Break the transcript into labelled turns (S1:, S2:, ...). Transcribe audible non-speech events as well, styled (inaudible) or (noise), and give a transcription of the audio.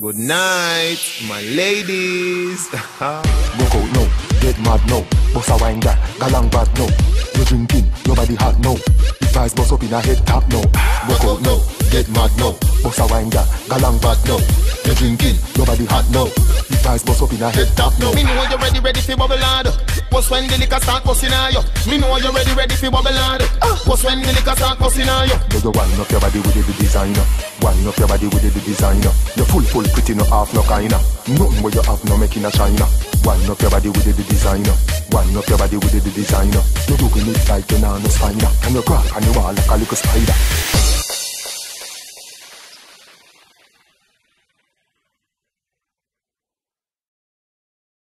S1: Good night, my ladies. (laughs)
S2: Walk out now, get mad now. Boss a wine that, galang bad now. You drinking, your body hot now. Big vibes bust up in a head top now. Walk out now, get mad now. Boss a wine that, galang bad now. You drinking, your body hot now. Big vibes bust up in a head top now.
S3: Me know you ready, ready for bubble hard. What's when the liquor start busting on you? Me know you ready, ready for bubble hard. What's when the liquor start busting on you?
S2: You you wind up your body with the designer. Wind up your body with the designer. You full, full, pretty, no half, no kinda. Nothing where you have, no making a china. Wind up your body with the designer. Wind up your body with the designer. You doing it like you're not no spiner. And you crack and you all like a little spider.